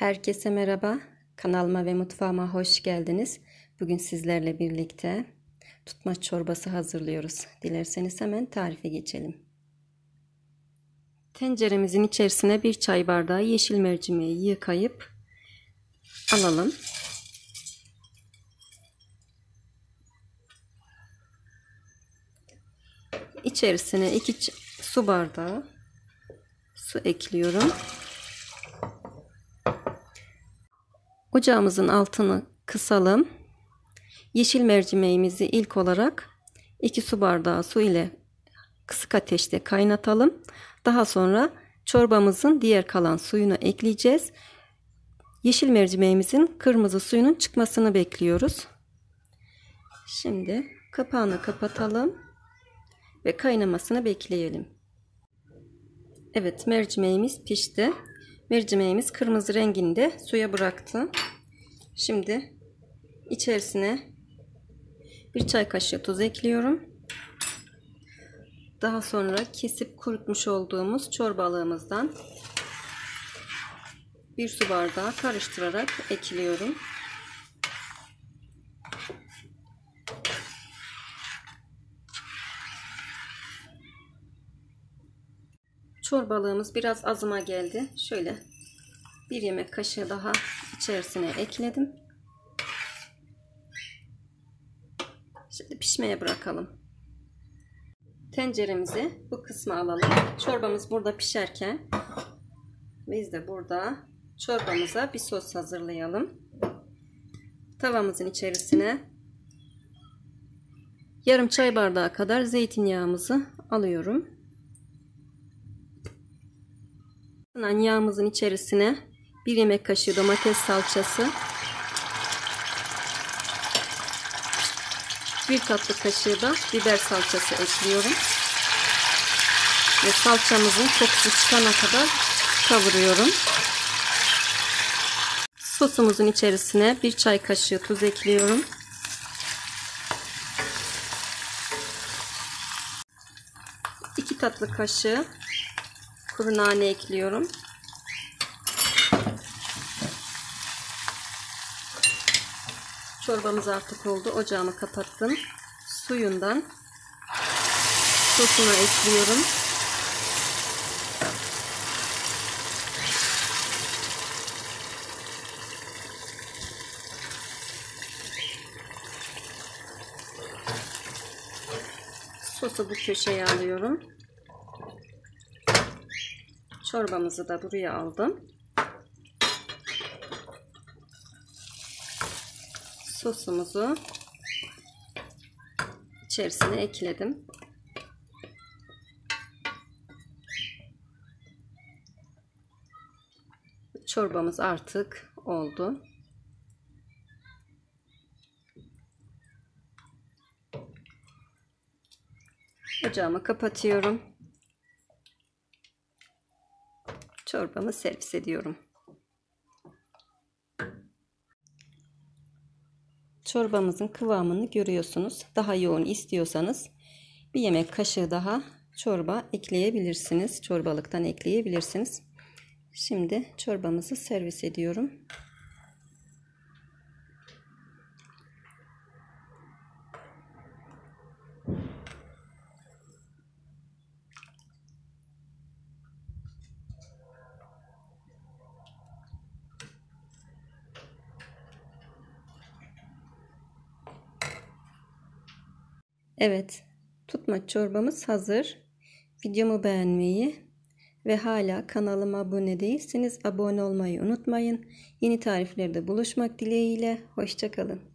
Herkese merhaba. Kanalıma ve mutfağıma hoş geldiniz. Bugün sizlerle birlikte tutmaç çorbası hazırlıyoruz. Dilerseniz hemen tarife geçelim. Tenceremizin içerisine bir çay bardağı yeşil mercimeği yıkayıp alalım. İçerisine iki su bardağı su ekliyorum. Ocağımızın altını kısalım. Yeşil mercimeğimizi ilk olarak 2 su bardağı su ile kısık ateşte kaynatalım. Daha sonra çorbamızın diğer kalan suyunu ekleyeceğiz. Yeşil mercimeğimizin kırmızı suyunun çıkmasını bekliyoruz. Şimdi kapağını kapatalım ve kaynamasını bekleyelim. Evet mercimeğimiz pişti. Mercimeğimiz kırmızı renginde suya bıraktı. Şimdi içerisine bir çay kaşığı tuz ekliyorum. Daha sonra kesip kurutmuş olduğumuz çorbalığımızdan bir su bardağı karıştırarak ekliyorum. Çorbalığımız biraz azıma geldi. Şöyle bir yemek kaşığı daha içerisine ekledim. Şimdi pişmeye bırakalım. Tenceremizi bu kısma alalım. Çorbamız burada pişerken biz de burada çorbamıza bir sos hazırlayalım. Tavamızın içerisine yarım çay bardağı kadar zeytinyağımızı alıyorum. Yağımızın içerisine bir yemek kaşığı domates salçası, bir tatlı kaşığı da biber salçası ekliyorum. Ve salçamızın kokusu çıkana kadar kavuruyorum. Sosumuzun içerisine bir çay kaşığı tuz ekliyorum. Tatlı kaşığı kuru nane ekliyorum. Çorbamız artık oldu. Ocağımı kapattım. Suyundan sosuna ekliyorum. Sosu bu köşeye alıyorum. Çorbamızı da buraya aldım. Sosumuzu içerisine ekledim. Çorbamız artık oldu. Ocağımı kapatıyorum. çorbamı servis ediyorum. Çorbamızın kıvamını görüyorsunuz. Daha yoğun istiyorsanız bir yemek kaşığı daha çorba ekleyebilirsiniz. Çorbalıktan ekleyebilirsiniz. Şimdi çorbamızı servis ediyorum. Evet, tutmaç çorbamız hazır. Videomu beğenmeyi ve hala kanalıma abone değilseniz abone olmayı unutmayın. Yeni tariflerde buluşmak dileğiyle. Hoşçakalın.